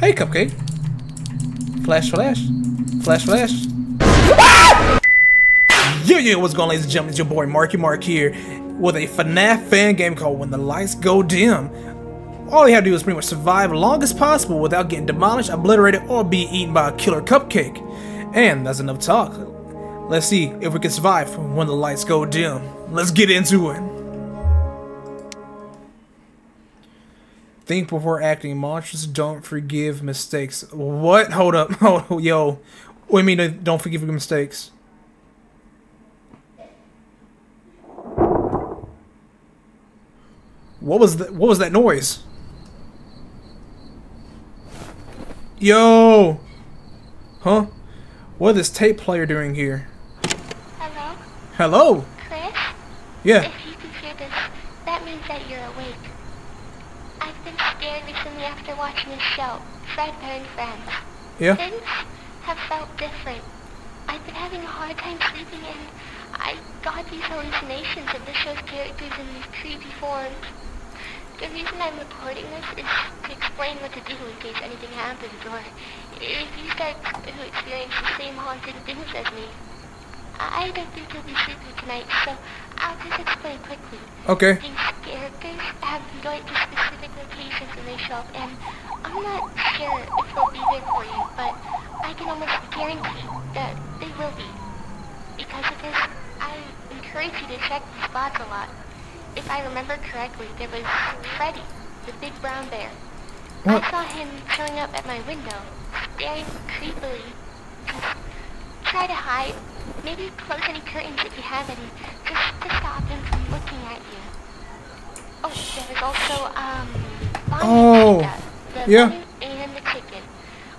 Hey, Cupcake. Flash, flash. Flash, flash. Yo, yo, what's going on, ladies and gentlemen? It's your boy Marky Mark here with a FNAF fan game called When the Lights Go Dim. All you have to do is pretty much survive as long as possible without getting demolished, obliterated, or be eaten by a killer cupcake. And that's enough talk. Let's see if we can survive when the lights go dim. Let's get into it. Think before acting. Monsters don't forgive mistakes. What? Hold up. Oh, yo. What do you mean don't forgive mistakes? What was that? What was that noise? Yo! Huh? What is this tape player doing here? Hello? Hello? Chris? Yeah. If you can hear this, that means that you're awake. Scared recently after watching this show, Fredbear and Friends. Yeah? Things have felt different. I've been having a hard time sleeping and I got these hallucinations of the show's characters in these creepy forms. The reason I'm reporting this is to explain what to do in case anything happens or if you start to experience the same haunted things as me. I don't think you'll be sleeping tonight, so I'll just explain quickly. Okay. These characters have going to specific locations show up, and I'm not sure if they'll be there for you, but I can almost guarantee that they will be. Because of this, I encourage you to check the spots a lot. If I remember correctly, there was Freddy, the big brown bear. What? I saw him showing up at my window, staring creepily. Just try to hide. Maybe close any curtains if you have any, just to stop him from looking at you. Oh, there was also, um, Oh, and Panda, the yeah. and the chicken.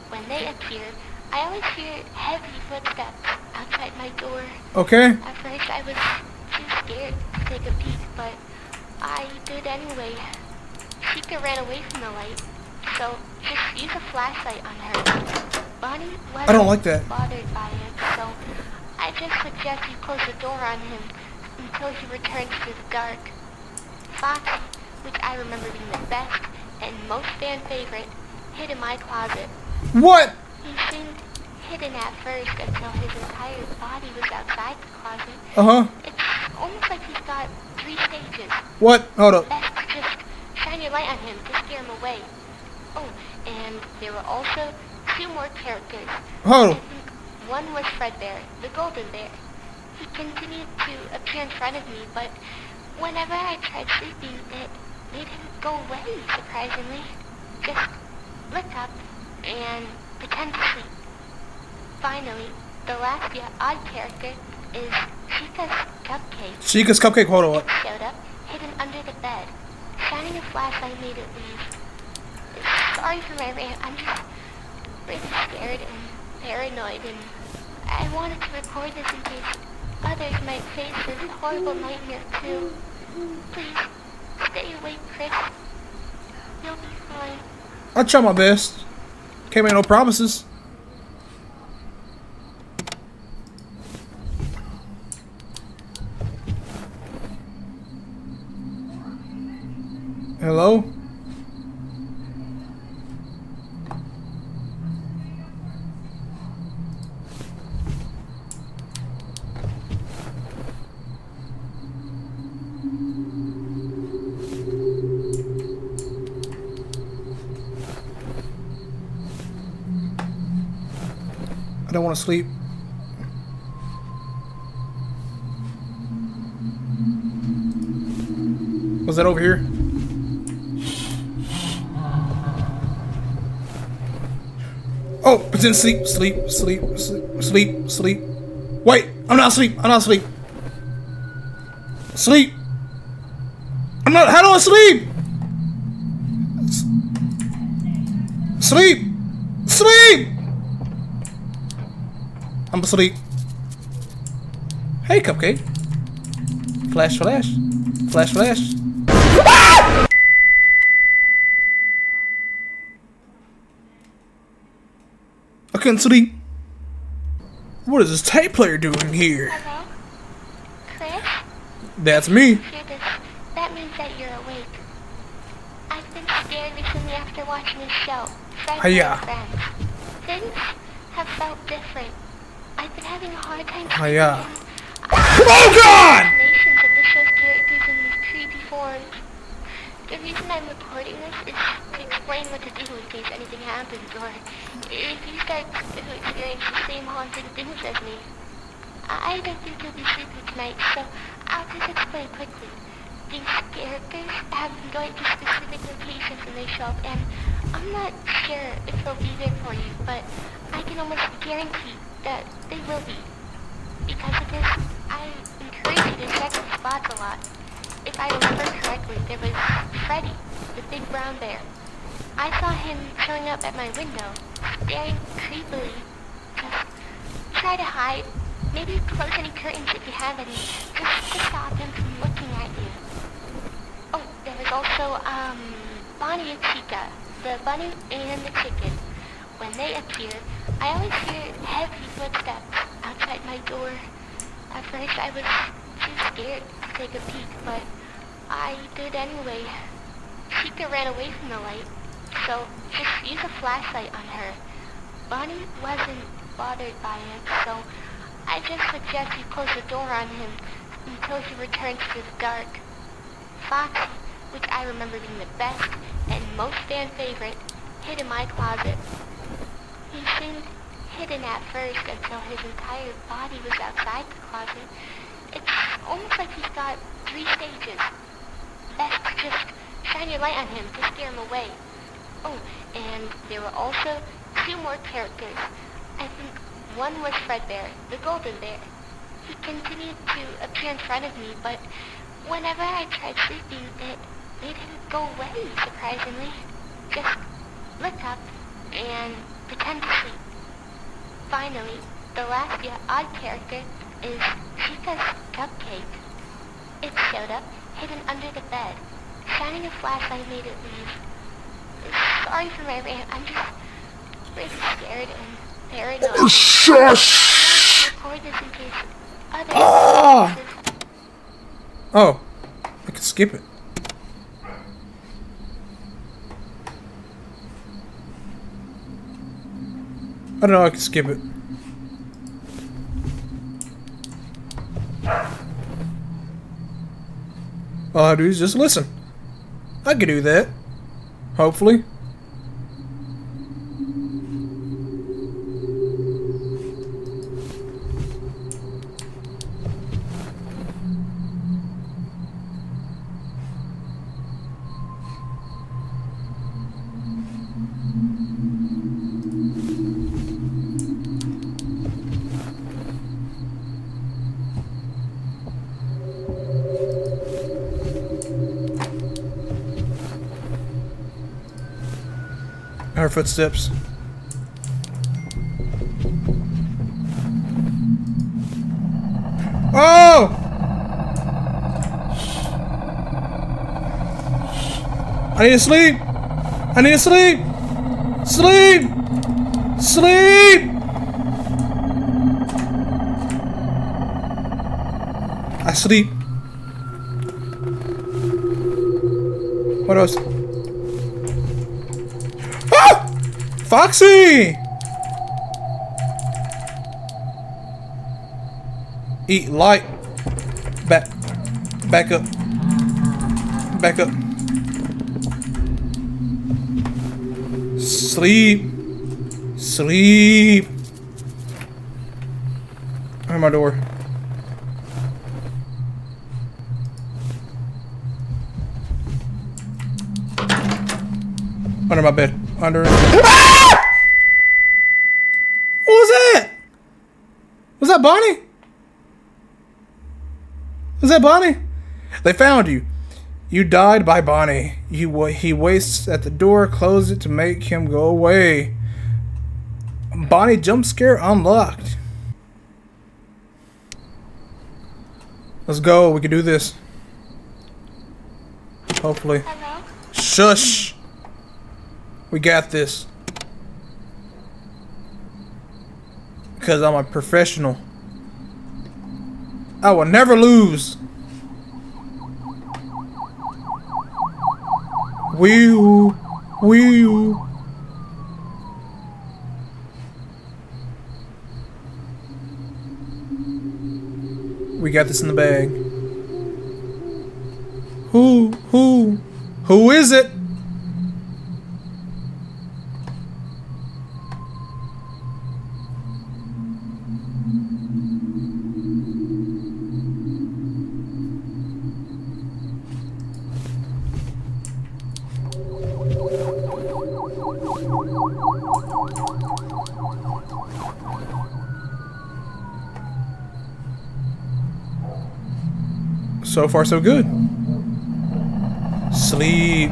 When they appear, I always hear heavy footsteps outside my door. Okay. At first, I was too scared to take a peek, but I did anyway. Chica ran away from the light, so just use a flashlight on her. Bonnie wasn't I don't like that. bothered by it, so I just suggest you close the door on him until he returns to the dark. Foxy, which I remember being the best and most fan favorite, hid in my closet. What? He seemed hidden at first until his entire body was outside the closet. Uh huh. It's almost like he's got three stages. What? Hold up. Best to just shine your light on him to scare him away. Oh, and there were also two more characters. Hold up. one was Fredbear, the golden bear. He continued to appear in front of me, but whenever I tried sleeping, it him go away, surprisingly. Just look up and pretend to sleep. Finally, the last yet odd character is Chica's Cupcake. Chica's cupcake. Hold up. Showed up, hidden under the bed. Shining a flashlight made it leave. Sorry for my rant, I'm just really scared and paranoid and I wanted to record this in case others might face this horrible nightmare too. Please, stay awake, Chris. You'll be fine. I try my best. Can't make no promises. Hello? Want to sleep. Was that over here? Oh, pretend sleep, sleep, sleep, sleep, sleep, sleep. Wait, I'm not asleep. I'm not asleep. Sleep. I'm not. How do I sleep? Sleep. Sleep. I'm asleep. Hey, Cupcake. Flash, flash. Flash, flash. I couldn't sleep. What is this tape player doing here? Hello? Chris? That's me. That means that you're awake. I've been scared recently after watching this show, Fred Hiya. friends. Things have felt different. Having a hard time oh, Hiya. sleeping. Oh God! Of the show's characters in these creepy forms. The reason I'm reporting this is to explain what to do in case anything happens, or if you start to experience the same haunting things as me. I don't think you'll be sleeping tonight, so I'll just explain quickly. These characters have been going to specific locations when they show and I'm not sure if they'll be there for you, but I can almost guarantee that they will be. Because of this, I encourage you to check the spots a lot. If I remember correctly, there was Freddy, the big brown bear. I saw him showing up at my window, staring creepily. Just try to hide. Maybe close any curtains if you have any, just to stop him from looking at you. Oh, there was also, um, Bonnie and Chica, the bunny and the chicken. When they appear, I always hear heavy footsteps outside my door. At first I was too scared to take a peek, but I did anyway. Chica ran away from the light, so just use a flashlight on her. Bonnie wasn't bothered by it, so I just suggest you close the door on him until he returns to the dark. Foxy, which I remember being the best and most fan favorite, hid in my closet. Hidden at first until his entire body was outside the closet. It's almost like he's got three stages. Best to just shine your light on him to scare him away. Oh, and there were also two more characters. I think one was Fredbear, the golden bear. He continued to appear in front of me, but whenever I tried sleeping, it made him go away, surprisingly. Just look up and pretend to sleep. Finally, the last yet odd character is Chica's cupcake. It showed up hidden under the bed. Shining a flashlight made it leave. Sorry for my rant. I'm just really scared and paranoid. Shush! Record this in case other Ah! Oh, I can skip it. I don't know, I can skip it. All I do is just listen. I can do that. Hopefully. Her footsteps. Oh! I need to sleep. I need to sleep. Sleep. Sleep. I sleep. What else? Foxy! Eat light. Back. Back up. Back up. Sleep. Sleep. Where's my door? Under my bed. Under. Ah! What was that? Was that Bonnie? Was that Bonnie? They found you. You died by Bonnie. You wa- he waits at the door, close it to make him go away. Bonnie jump scare unlocked. Let's go. We can do this. Hopefully. Hello? Shush. We got this. Because I'm a professional. I will never lose. Wee-oo. Wee-oo. We got this in the bag. Who? Who? Who is it? So far, so good. Sleep.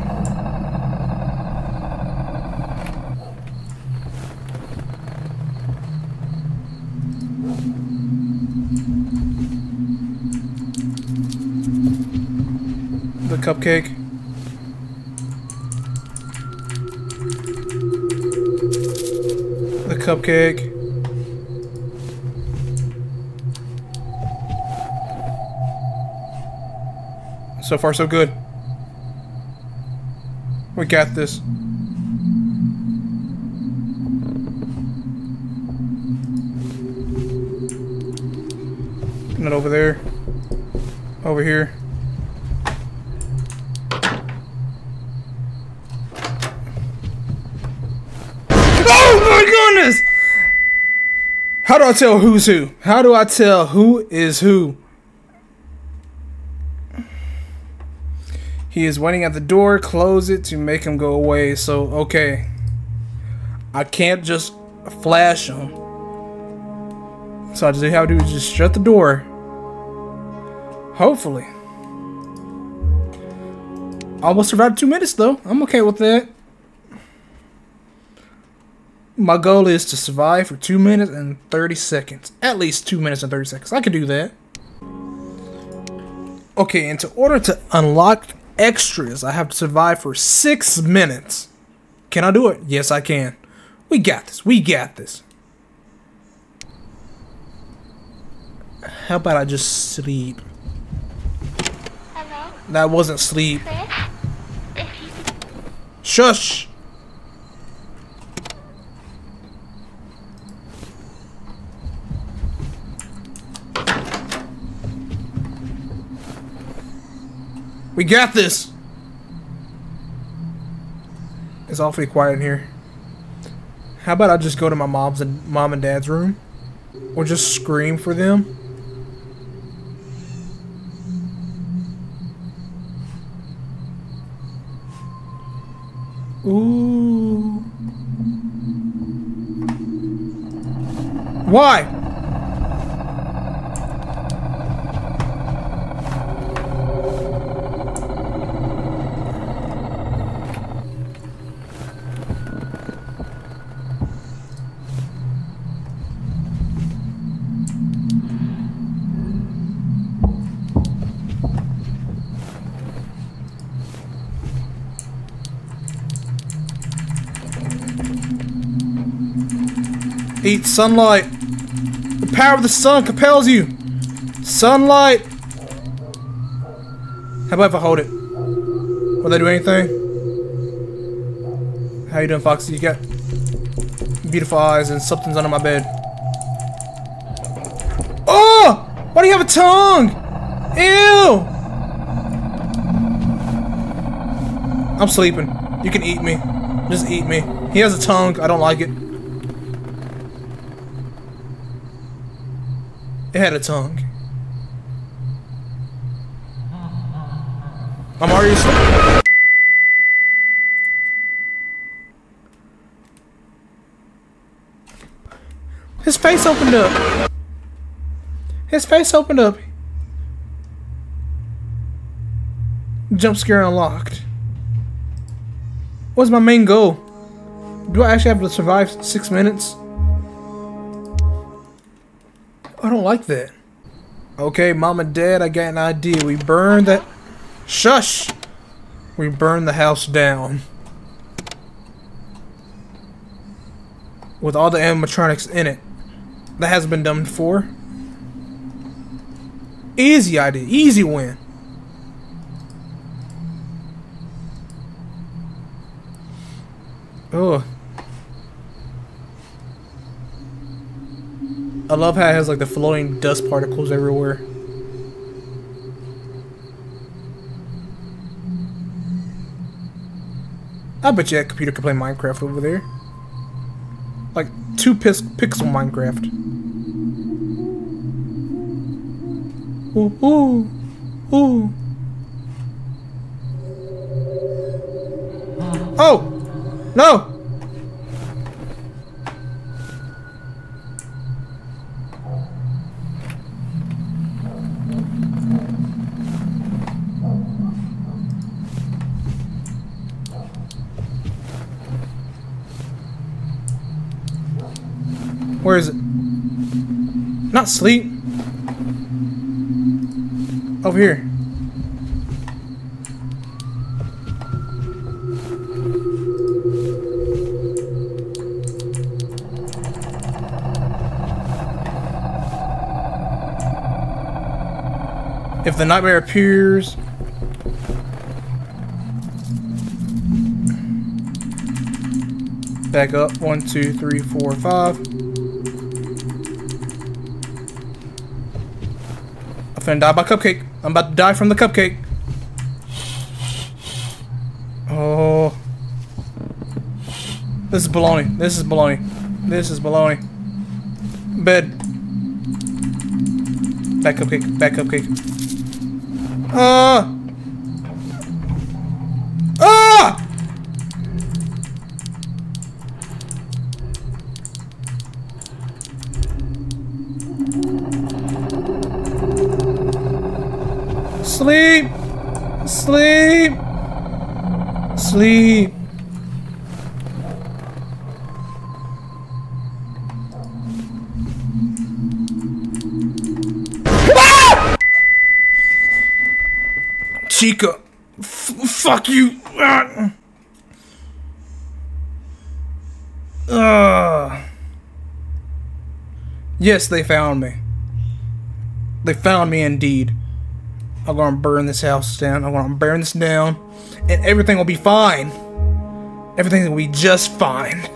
The cupcake. The cupcake. So far, so good. We got this. Not over there. Over here. Oh my goodness! How do I tell who's who? How do I tell who is who? He is waiting at the door. Close it to make him go away. So, okay. I can't just flash him. So I just have to do is just shut the door. Hopefully. I almost survived two minutes though. I'm okay with that. My goal is to survive for 2 minutes and 30 seconds. At least 2 minutes and 30 seconds. I can do that. Okay, and to order to unlock extras, I have to survive for 6 minutes. Can I do it? Yes, I can. We got this. We got this. How about I just sleep? Hello, That wasn't sleep. Chris? If you could Shush! We got this! It's awfully quiet in here. How about I just go to my mom's and mom and dad's room? Or just scream for them? Ooh. Why? Eat sunlight. The power of the sun compels you. Sunlight. How about if I hold it? Will they do anything? How you doing, Foxy? You got beautiful eyes and something's under my bed. Oh! Why do you have a tongue? Ew! I'm sleeping. You can eat me. Just eat me. He has a tongue. I don't like it. It had a tongue. I'm already. His face opened up. His face opened up. Jump scare unlocked. What's my main goal? Do I actually have to survive six minutes? I don't like that. Okay, mom and dad, I got an idea. We burn that. Shush! We burn the house down. With all the animatronics in it. That hasn't been done before. Easy idea. Easy win. Ugh. I love how it has like the floating dust particles everywhere. I bet you that computer could play Minecraft over there. Like two pix pixel Minecraft. Ooh, ooh, ooh. Oh! No! Sleep. Over here. If the nightmare appears, back up. One, two, three, four, five. Finna die by cupcake. I'm about to die from the cupcake. Oh. This is baloney. This is baloney. This is baloney. Bed. Back cupcake. Back cupcake. Ah! Ah! Sleep! Sleep! Sleep! Ah! Chica! Fuck you! Ah. Ugh. Yes, they found me. They found me indeed. I'm gonna burn this house down. I'm gonna burn this down, and everything will be fine. Everything will be just fine.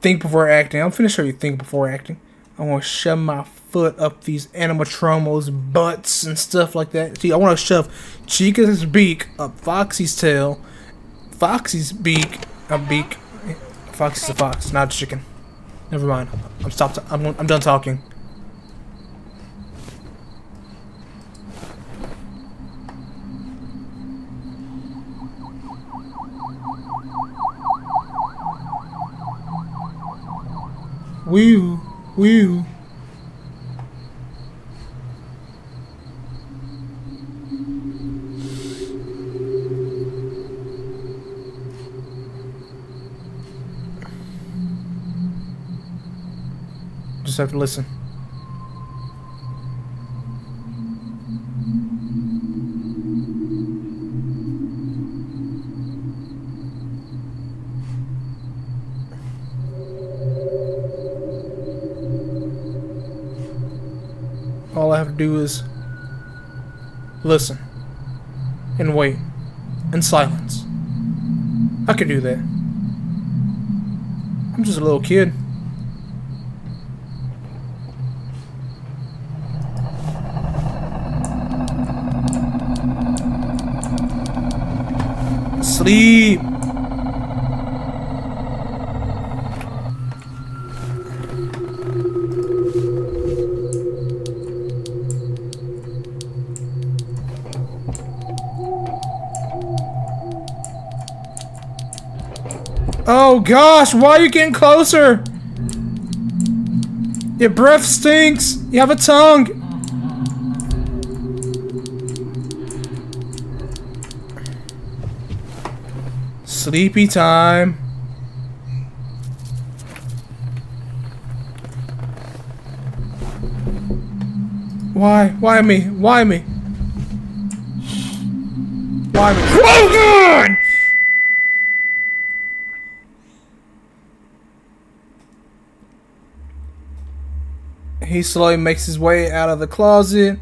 Think before acting. I'm finna show you think before acting. I'm gonna shove my foot up these animatromos' butts and stuff like that. See, I wanna shove Chica's beak up Foxy's tail, Foxy's beak, a beak. Foxy's a fox, not a chicken. Never mind. I'm stopped. I'm, I'm done talking. Woo, woo. Just have to listen. Do is listen and wait in silence. I can do that. I'm just a little kid. Sleep. Oh gosh, why are you getting closer? Your breath stinks. You have a tongue. Sleepy time. Why? Why me? Why me? Why me? Oh god! He slowly makes his way out of the closet,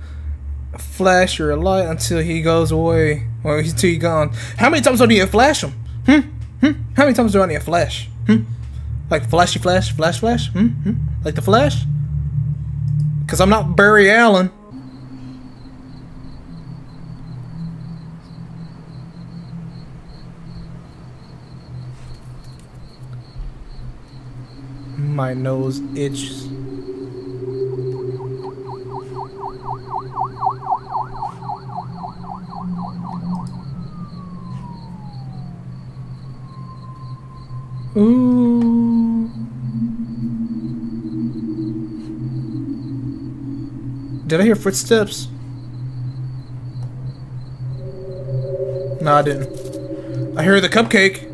a flash or a light until he goes away, or until he's gone. How many times do I need to flash him? Hmm? Hmm? How many times do I need to flash? Hmm? Like flashy flash, flash flash? Hmm? hmm? Like the flash? Because I'm not Barry Allen. My nose itches. Ooh. Did I hear footsteps? No, I didn't. I hear the cupcake.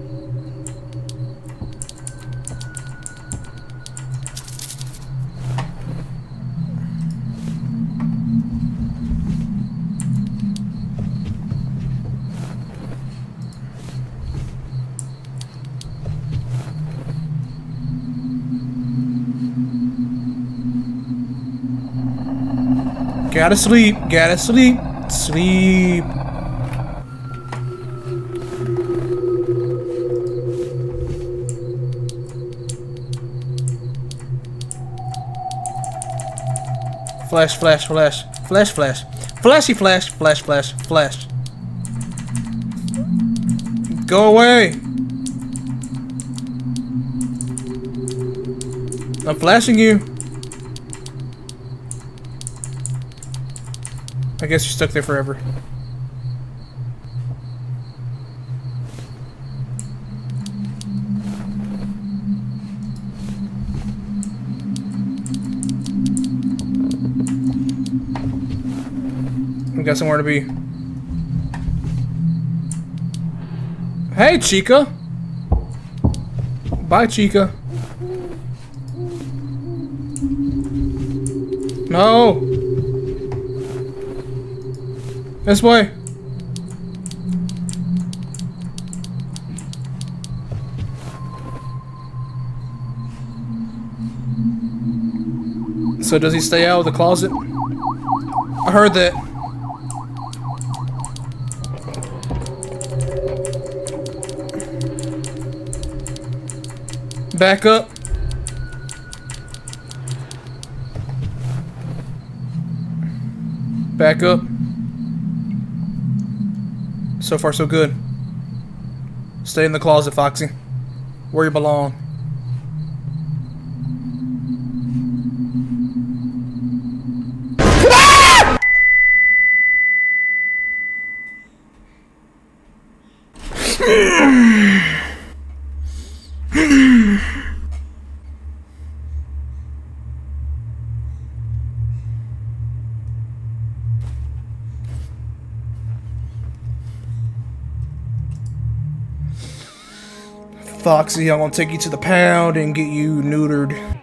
Gotta sleep, gotta sleep, sleep. Flash, flash, flash, flash, flash, flashy, flash, flash, flash, flash. Go away. I'm flashing you. I guess you're stuck there forever. We got somewhere to be. Hey, Chica! Bye, Chica. No! This way! So does he stay out of the closet? I heard that. Back up. Back up. So far, so good. Stay in the closet, Foxy. Where you belong. Foxy, I'm gonna take you to the pound and get you neutered.